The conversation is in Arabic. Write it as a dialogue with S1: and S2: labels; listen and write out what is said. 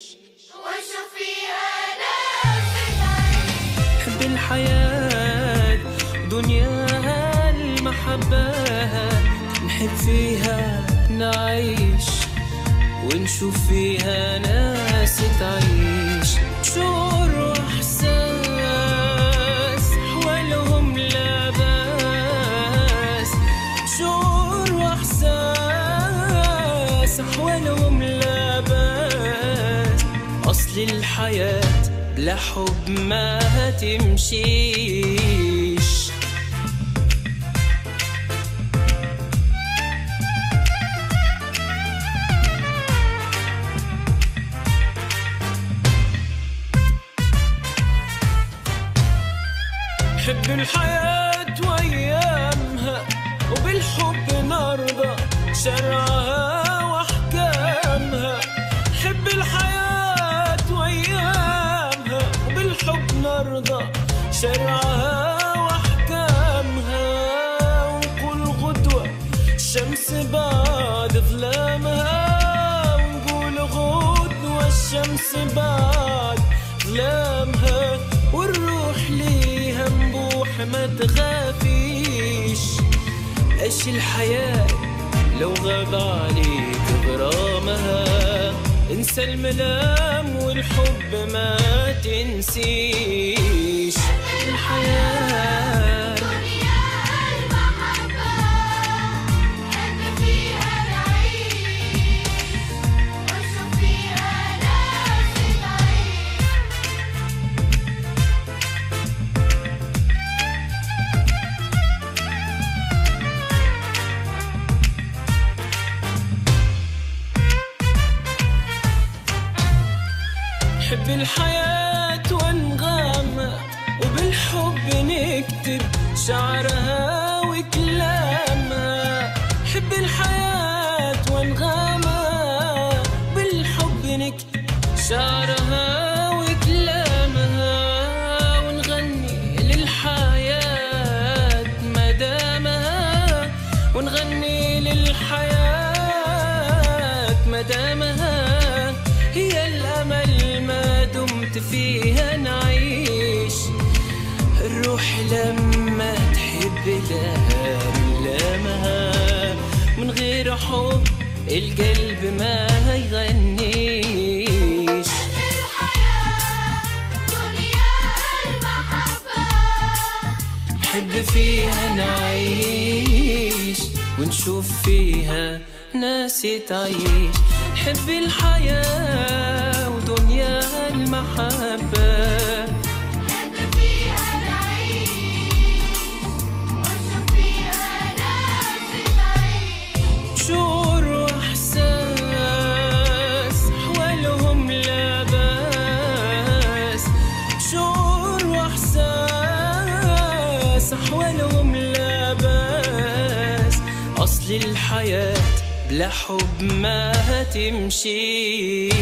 S1: واشوف فيها
S2: حب الحياة دنياها المحبة نحب فيها نعيش ونشوف فيها ناس تعيش. شعور وإحساس حوالهم لا بأس. شعور وإحساس حوالهم لا الحياة بلا حب ما هتمشيش. حب الحياة وأيامها وبالحب نرضى شرعها. شرعها وأحكامها ونقول غدوة الشمس بعد ظلامها ونقول غدوة الشمس بعد ظلامها والروح ليها نبوح ما تخافيش. إيش الحياة لو غاب عليك غرامها؟ انسى الملام والحب ما تنسيش. الحياة
S1: دنيا المحبة حب فيها واشوف فيها نفسي تعيش
S2: حب الحياة نكتب شعرها وكلامها. حب الحياة وانغامها. بالحب نكتب شعرها وكلامها. ونغني للحياة مدامها. ونغني للحياة مدامها. هي الأمل ما دمت نعيش الروح لما تحب لها ملامها من غير حب القلب ما يغنيش نحب فيها نعيش ونشوف فيها ناس تعيش. حب الحياة ودنيا المحبة. واحساس حوالهم لا بأس. أصل الحياة بلا حب ما هتمشيش